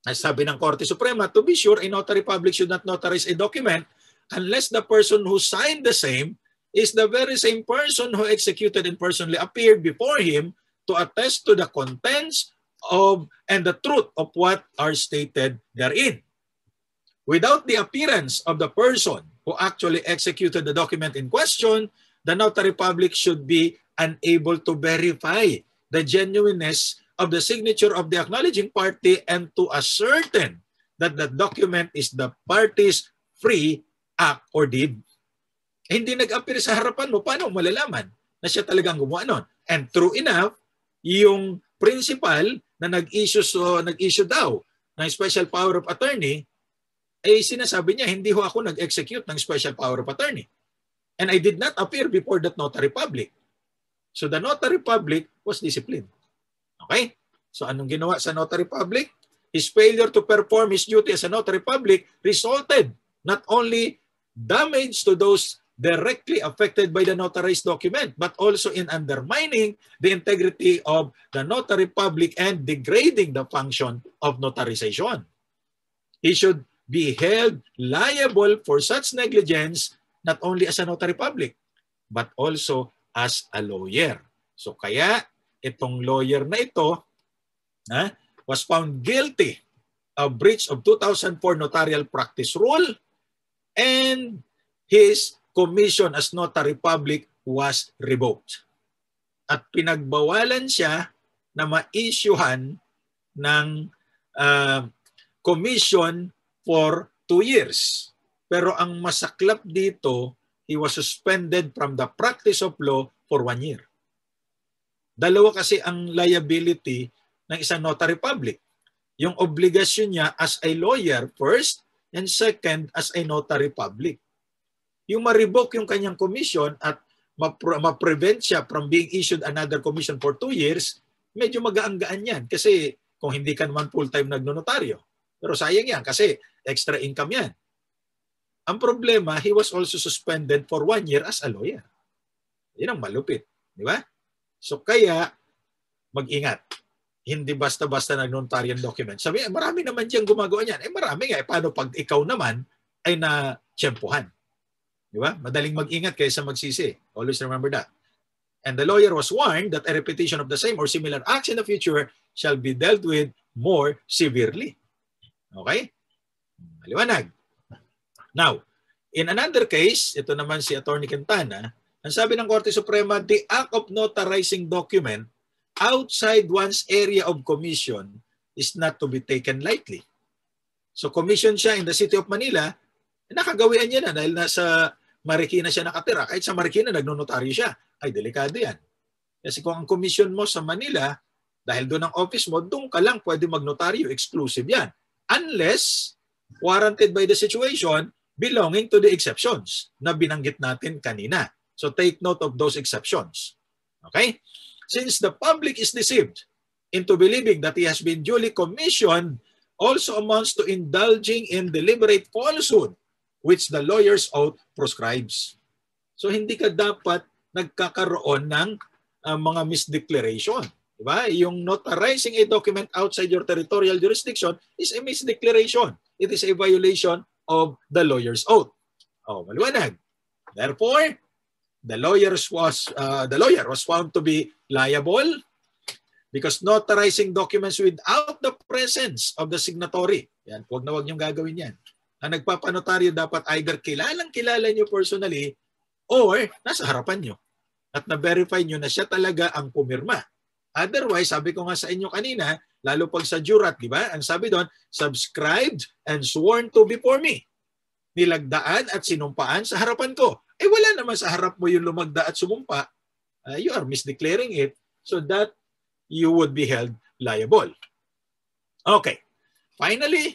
Speaker 1: As sabi ng Korte Suprema, to be sure, a notary public should not notarize a document unless the person who signed the same is the very same person who executed and personally appeared before him to attest to the contents of and the truth of what are stated therein. Without the appearance of the person who actually executed the document in question, the notary public should be unable to verify the genuineness of the signature of the acknowledging party and to ascertain that the document is the party's free act or deed. Hindi nag-appear sa harapan mo, paano malalaman na siya talagang gumawa nun? And true enough, yung principal na nag-issue so nag-issue daw ng special power of attorney eh sinasabi niya, hindi ho ako nag-execute ng special power of attorney. And I did not appear before that notary public. So the notary public was disciplined. Okay? So anong ginawa sa notary public? His failure to perform his duty as a notary public resulted not only damage to those directly affected by the notarized document, but also in undermining the integrity of the notary public and degrading the function of notarization. He should be held liable for such negligence not only as a notary public but also as a lawyer. So kaya itong lawyer na ito ha, was found guilty of breach of 2004 notarial practice rule and his commission as notary public was revoked. At pinagbawalan siya na ma-issuehan ng uh, commission for two years. Pero ang masaklap dito, he was suspended from the practice of law for one year. Dalawa kasi ang liability ng isang notary public. Yung obligasyon niya as a lawyer first and second as a notary public. Yung ma-revoke yung kanyang commission at ma-prevent siya from being issued another commission for two years, medyo magaanggaan yan. Kasi kung hindi ka naman full-time nagnonotaryo. Pero sayang yan kasi extra income yan. Ang problema, he was also suspended for one year as a lawyer. Yan ang malupit. Di ba? So kaya, mag-ingat. Hindi basta-basta nag-notarian document. Sabi, marami naman diyang gumagawa niyan. Eh marami nga. Eh, paano pag ikaw naman ay na-tsempuhan? Di ba? Madaling mag-ingat kaysa magsisi. Always remember that. And the lawyer was warned that a repetition of the same or similar acts in the future shall be dealt with more severely. Okay? Maliwanag. Now, in another case, ito naman si Attorney Quintana, ang sabi ng Korte Suprema, the act of notarizing document outside one's area of commission is not to be taken lightly. So commission siya in the city of Manila, nakagawian niya na dahil nasa Marikina siya nakatira. Kahit sa Marikina, nagnonotaryo siya. Ay, delikado yan. Kasi kung ang commission mo sa Manila, dahil doon ang office mo, doon ka lang pwede magnotaryo. Exclusive yan unless warranted by the situation belonging to the exceptions na binanggit natin kanina. So take note of those exceptions. Okay? Since the public is deceived into believing that he has been duly commissioned also amounts to indulging in deliberate falsehood which the lawyer's oath proscribes. So hindi ka dapat nagkakaroon ng uh, mga misdeclaration. Diba? Yung notarizing a document outside your territorial jurisdiction is a misdeclaration. It is a violation of the lawyer's oath. Oh, maliwanag. Therefore, the lawyers was uh, the lawyer was found to be liable because notarizing documents without the presence of the signatory. Yan, huwag na huwag niyong gagawin yan. Ang nagpapanotaryo dapat either kilalang kilala niyo personally or nasa harapan niyo at na-verify niyo na siya talaga ang pumirma. Otherwise, sabi ko nga sa inyo kanina, lalo pag sa jurat, di ba? Ang sabi doon, subscribed and sworn to before me. nilagdaan at sinumpaan sa harapan ko. Eh wala naman sa harap mo yung lumagda at sumumpa. Uh, you are misdeclaring it so that you would be held liable. Okay. Finally,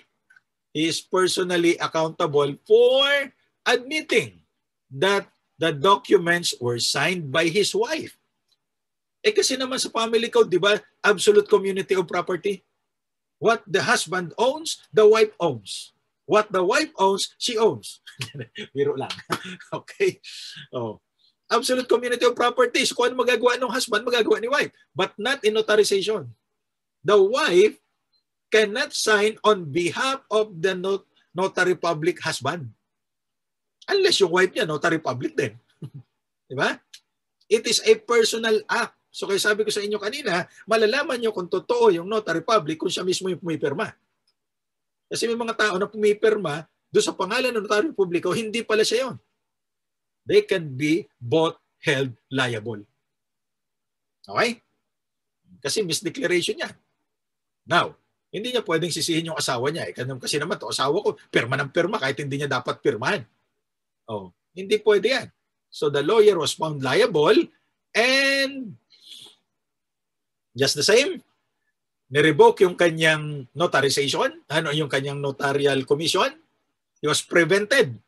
Speaker 1: is personally accountable for admitting that the documents were signed by his wife. Eh kasi naman sa family code, di ba, absolute community of property. What the husband owns, the wife owns. What the wife owns, she owns. Biro lang. okay? Oh. Absolute community of properties. Kung ano magagawa ng husband, magagawa ni wife. But not in notarization. The wife cannot sign on behalf of the not notary public husband. Unless yung wife niya, notary public din. Di ba? It is a personal act. So kaya sabi ko sa inyo kanina, malalaman nyo kung totoo yung notary public kung siya mismo yung pumipirma. Kasi may mga tao na pumipirma doon sa pangalan ng notaryo publiko, hindi pala siya yon. They can be both held liable. Okay? Kasi misdeclaration niya. Now, hindi niya pwedeng sisihin yung asawa niya. Eh. Kasi naman to asawa ko, pirma ng pirma kahit hindi niya dapat pirmahan. Oh, hindi pwede yan. So the lawyer was found liable and just the same, nirevoke yung kanyang notarization, ano yung kanyang notarial commission. He was prevented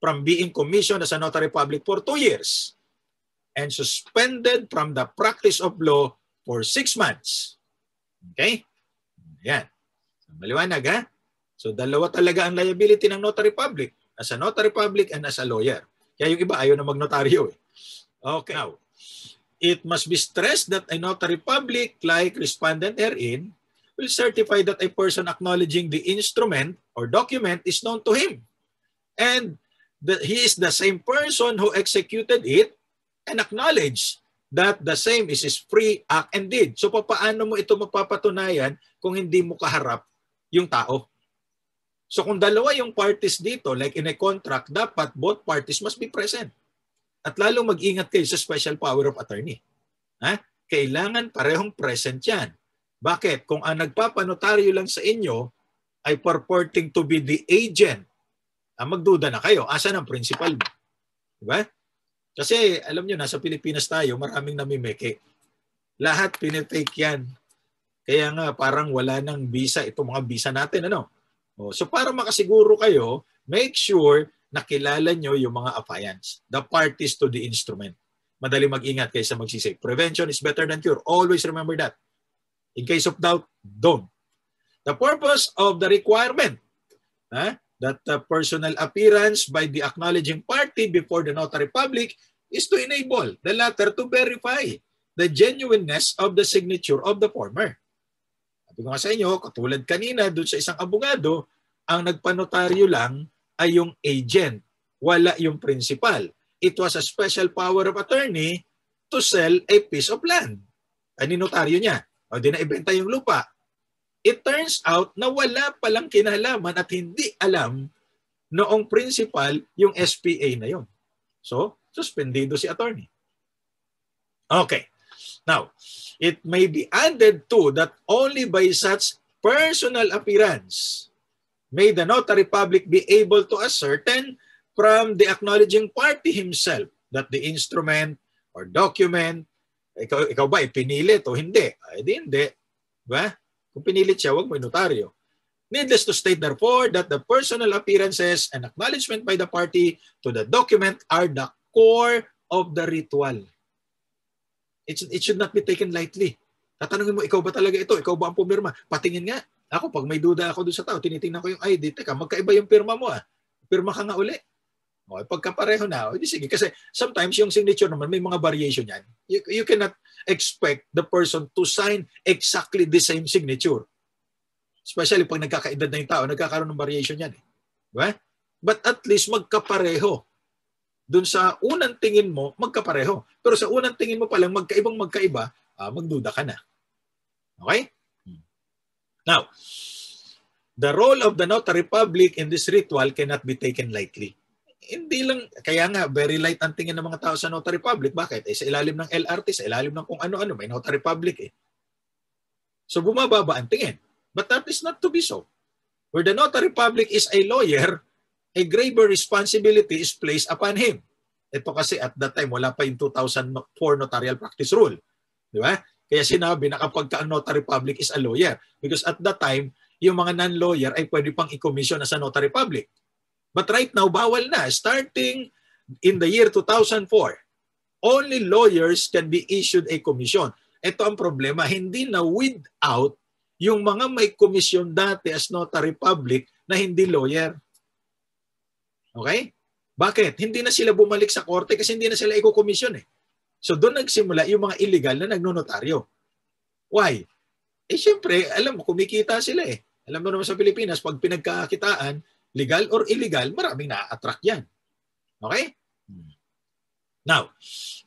Speaker 1: from being commissioned as a notary public for two years and suspended from the practice of law for six months. Okay? Yan. Maliwanag ha? So dalawa talaga ang liability ng notary public as a notary public and as a lawyer. Kaya yung iba ayaw na magnotaryo eh. Okay. Now, it must be stressed that a notary public, like respondent herein, will certify that a person acknowledging the instrument or document is known to him. And that he is the same person who executed it and acknowledge that the same is his free act and deed. So paano mo ito mapapatunayan kung hindi mo kaharap yung tao? So kung dalawa yung parties dito, like in a contract, dapat both parties must be present. At lalo mag-ingat kayo sa special power of attorney. Ha? Kailangan parehong present yan. Bakit? Kung ang nagpapanotaryo lang sa inyo ay purporting to be the agent, ah, magduda na kayo. Asan ang principal mo? Diba? Kasi alam nyo, nasa Pilipinas tayo, maraming namimeke. Lahat pinifake yan. Kaya nga parang wala nang visa itong mga visa natin. Ano? So para makasiguro kayo, make sure nakilala nyo yung mga affiants, the parties to the instrument. Madali mag-ingat kaysa magsisave. Prevention is better than cure. Always remember that. In case of doubt, don't. The purpose of the requirement huh, that the personal appearance by the acknowledging party before the notary public is to enable the latter to verify the genuineness of the signature of the former. Sabi ko nga sa inyo, katulad kanina doon sa isang abogado, ang nagpanotaryo lang ay yung agent, wala yung principal. It was a special power of attorney to sell a piece of land. Ani notaryo niya. O di na yung lupa. It turns out na wala palang kinalaman at hindi alam noong principal yung SPA na yon. So, suspendido si attorney. Okay. Now, it may be added to that only by such personal appearance may the notary public be able to ascertain from the acknowledging party himself that the instrument or document, ikaw, ikaw ba ipinilit o hindi? Ay, di hindi. Diba? Kung pinilit siya, wag mo notaryo. Needless to state therefore that the personal appearances and acknowledgement by the party to the document are the core of the ritual. It should, it should not be taken lightly. Tatanungin mo, ikaw ba talaga ito? Ikaw ba ang pumirma? Patingin nga. Ako, pag may duda ako doon sa tao, tinitingnan ko yung ID. Teka, magkaiba yung pirma mo ah. Pirma ka nga uli. Okay, pagkapareho na, o di sige. Kasi sometimes yung signature naman, may mga variation yan. You, you cannot expect the person to sign exactly the same signature. Especially pag nagkakaedad na yung tao, nagkakaroon ng variation yan. Eh. Diba? But at least magkapareho. Doon sa unang tingin mo, magkapareho. Pero sa unang tingin mo palang magkaibang magkaiba, ah, magduda ka na. Okay? Now, the role of the notary public in this ritual cannot be taken lightly. Hindi lang, kaya nga, very light ang tingin ng mga tao sa notary public. Bakit? Eh, sa ilalim ng LRT, sa ilalim ng kung ano-ano, may notary public eh. So bumababa ang tingin. But that is not to be so. Where the notary public is a lawyer, a graver responsibility is placed upon him. Ito kasi at that time, wala pa yung 2004 notarial practice rule. Di ba? Kaya sinabi na kapag ka notary public is a lawyer. Because at that time, yung mga non-lawyer ay pwede pang i-commission as a notary public. But right now, bawal na. Starting in the year 2004, only lawyers can be issued a commission. Ito ang problema, hindi na without yung mga may komisyon dati as notary public na hindi lawyer. Okay? Bakit? Hindi na sila bumalik sa korte kasi hindi na sila iko-commission eh. So doon nagsimula yung mga illegal na nagnonotaryo. Why? Eh syempre, alam mo, kumikita sila eh. Alam mo naman sa Pilipinas, pag pinagkakitaan, legal or illegal, maraming na-attract yan. Okay? Now,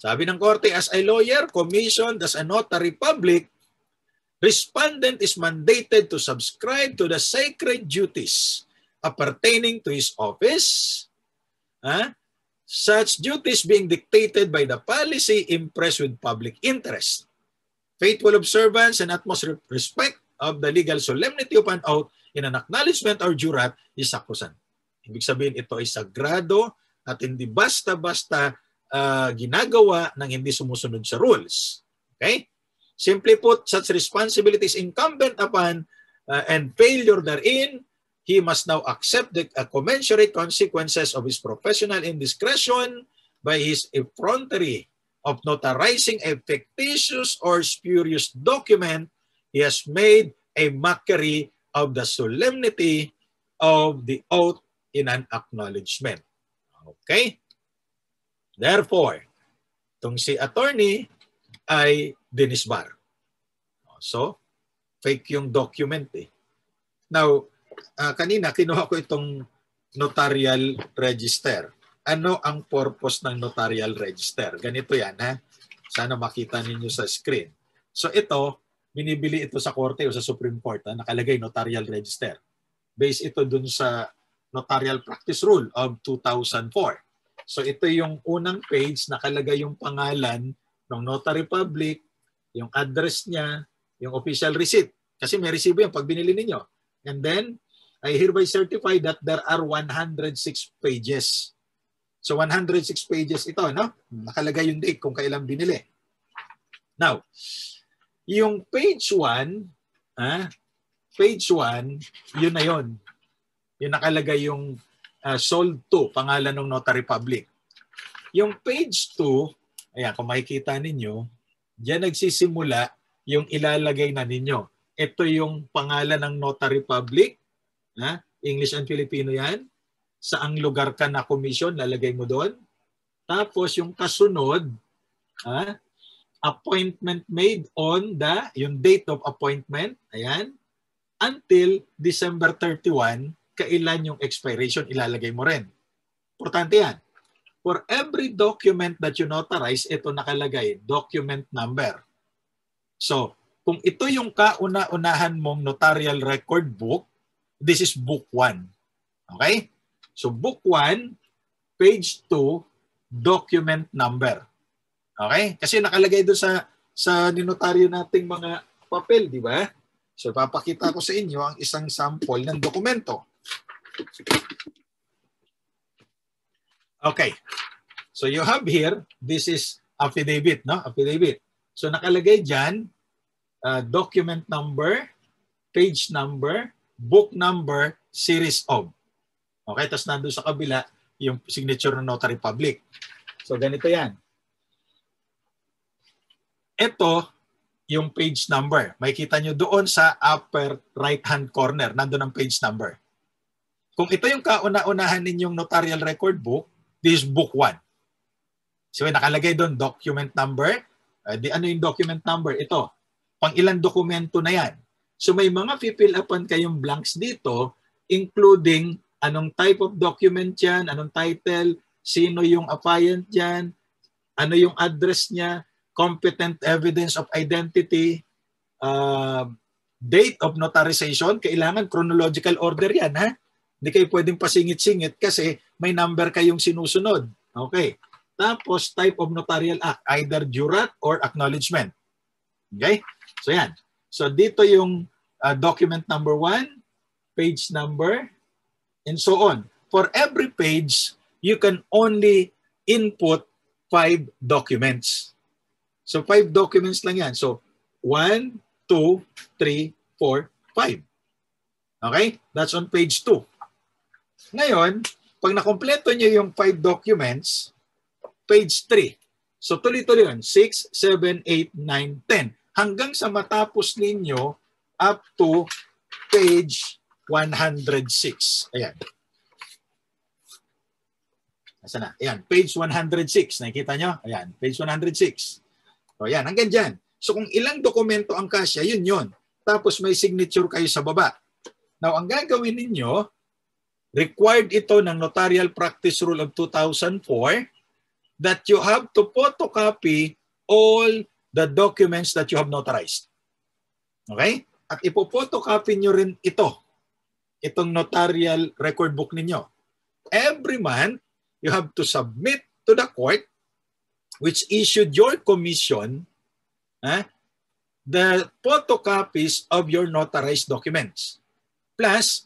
Speaker 1: sabi ng korte, as a lawyer commissioned as a notary public, respondent is mandated to subscribe to the sacred duties appertaining to his office, huh? such duties being dictated by the policy impressed with public interest, faithful observance and utmost respect of the legal solemnity of an oath in an acknowledgement or jurat is sacrosanct. Ibig sabihin ito ay sagrado at hindi basta-basta uh, ginagawa ng hindi sumusunod sa rules. Okay? Simply put, such responsibility is incumbent upon uh, and failure therein, he must now accept the uh, commensurate consequences of his professional indiscretion by his effrontery of notarizing a fictitious or spurious document, he has made a mockery of the solemnity of the oath in an acknowledgement. Okay? Therefore, itong si attorney ay dinisbar. So, fake yung document eh. Now, uh, kanina kinuha ko itong notarial register. Ano ang purpose ng notarial register? Ganito yan ha. Sana makita ninyo sa screen. So ito, binibili ito sa korte o sa Supreme Court. Ha? Nakalagay notarial register. Based ito dun sa Notarial Practice Rule of 2004. So ito yung unang page, nakalagay yung pangalan ng notary public, yung address niya, yung official receipt. Kasi may resibo yan pag binili ninyo. And then, I hereby certify that there are 106 pages. So 106 pages ito, no? Nakalagay yung date kung kailan binili. Now, yung page 1, ah, page 1, yun na yun. Yung nakalagay yung uh, sold to, pangalan ng notary public. Yung page 2, ayan, kung makikita ninyo, diyan nagsisimula yung ilalagay na ninyo. Ito yung pangalan ng notary public. Ha? English and Filipino yan. Saang lugar ka na commission, lalagay mo doon. Tapos yung kasunod, ha? appointment made on the, yung date of appointment, ayan, until December 31, kailan yung expiration ilalagay mo rin. Importante yan. For every document that you notarize, ito nakalagay, document number. So, kung ito yung kauna-unahan mong notarial record book, this is book 1. Okay? So, book 1, page 2, document number. Okay? Kasi nakalagay doon sa sa dinotaryo nating mga papel, di ba? So, papakita ko sa inyo ang isang sample ng dokumento. Okay. So you have here, this is affidavit, no? Affidavit. So nakalagay dyan, uh, document number, page number, book number, series of. Okay, tapos nandun sa kabila yung signature ng notary public. So ganito yan. Ito, yung page number. May kita nyo doon sa upper right-hand corner. Nandun ang page number. Kung ito yung kauna-unahan ninyong notarial record book, this is book 1. So nakalagay doon document number. Uh, di ano yung document number? Ito. Pang ilang dokumento na yan. So may mga fill upan kayong blanks dito including anong type of document yan, anong title, sino yung affiant yan, ano yung address niya, competent evidence of identity, uh, date of notarization, kailangan chronological order yan ha. Hindi kayo pwedeng pasingit-singit kasi may number kayong sinusunod. Okay. Tapos type of notarial act, either jurat or acknowledgement. Okay? So yan. So dito yung uh, document number one, page number, and so on. for every page, you can only input five documents. So five documents lang yan. So one, two, three, four, five. Okay? That's on page 2. Ngayon, pag nakompleto nyo yung five documents, page 3. So tuloy-tuloy yun. 6, 7, 8, 9, 10. Hanggang sa matapos ninyo up to page 106. Ayan. Asa na? Ayan, page 106. Nakikita nyo? Ayan, page 106. So, ayan, hanggang dyan. So, kung ilang dokumento ang kasya, yun yun. Tapos may signature kayo sa baba. Now, ang gagawin ninyo, required ito ng Notarial Practice Rule of 2004 that you have to photocopy all the documents that you have notarized. Okay? At ipo-photocopy nyo rin ito, itong notarial record book ninyo. Every month, you have to submit to the court which issued your commission eh, the photocopies of your notarized documents plus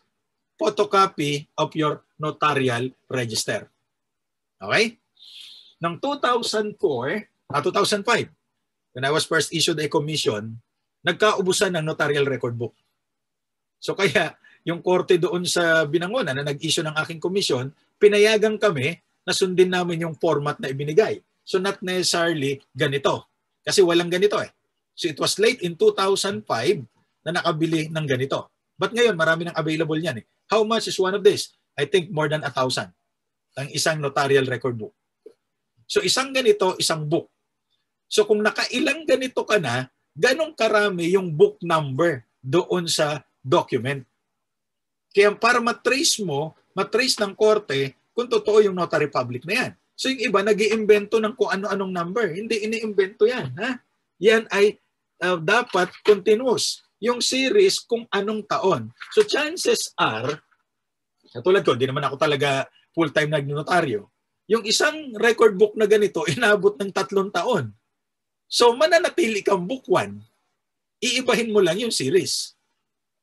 Speaker 1: photocopy of your notarial register. Okay? Noong 2004, ah, 2005, when I was first issued a commission, nagkaubusan ng notarial record book. So kaya yung korte doon sa Binangonan na nag-issue ng aking commission, pinayagan kami na sundin namin yung format na ibinigay. So not necessarily ganito. Kasi walang ganito eh. So it was late in 2005 na nakabili ng ganito. But ngayon, marami nang available niyan eh. How much is one of this? I think more than a thousand. Ang isang notarial record book. So isang ganito, isang book. So kung nakailang ganito ka na, ganong karami yung book number doon sa document. Kaya para matrace mo, matrace ng korte kung totoo yung notary public na yan. So yung iba, nag iimbento ng kung ano-anong number. Hindi iniimbento yan. Ha? Yan ay uh, dapat continuous. Yung series kung anong taon. So chances are, katulad ko, hindi naman ako talaga full-time nagnotaryo. Yung isang record book na ganito, inabot ng tatlong taon. So mananatili kang book 1, iibahin mo lang yung series.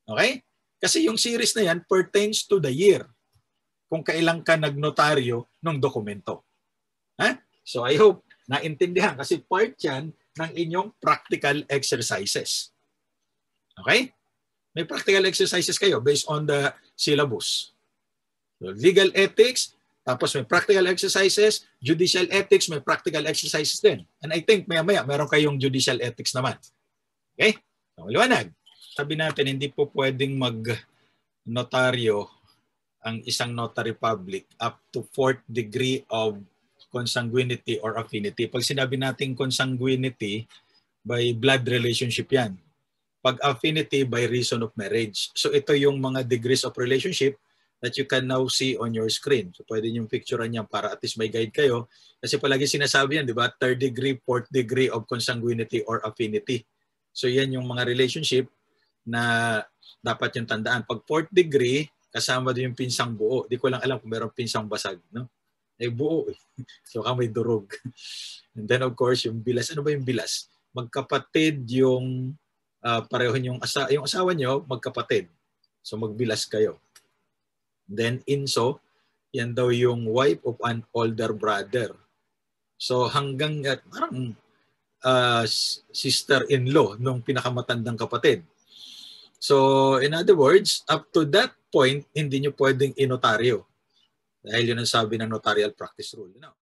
Speaker 1: Okay? Kasi yung series na yan pertains to the year kung kailan ka nagnotaryo ng dokumento. Ha? So I hope naintindihan kasi part yan ng inyong practical exercises. Okay? May practical exercises kayo based on the syllabus. So, legal ethics, tapos may practical exercises, judicial ethics, may practical exercises din. And I think maya-maya meron kayong judicial ethics naman. Okay? So, liwanag. Sabi natin, hindi po pwedeng mag-notaryo ang isang notary public up to fourth degree of consanguinity or affinity. Pag sinabi natin consanguinity, by blood relationship yan. Pag affinity, by reason of marriage. So ito yung mga degrees of relationship that you can now see on your screen. So pwede nyo picturean yan para at least may guide kayo. Kasi palagi sinasabi yan, di ba? Third degree, fourth degree of consanguinity or affinity. So yan yung mga relationship na dapat yung tandaan. Pag fourth degree, kasama din yung pinsang buo. Di ko lang alam kung meron pinsang basag, no? Eh buo eh. So ka may durog. And then of course, yung bilas. Ano ba yung bilas? Magkapatid yung uh, pareho yung asa yung asawa nyo, magkapatid. So magbilas kayo. Then inso, yan daw yung wife of an older brother. So hanggang uh, parang uh, sister-in-law nung pinakamatandang kapatid. So in other words, up to that point, hindi nyo pwedeng inotaryo. Dahil yun ang sabi ng notarial practice rule. You know?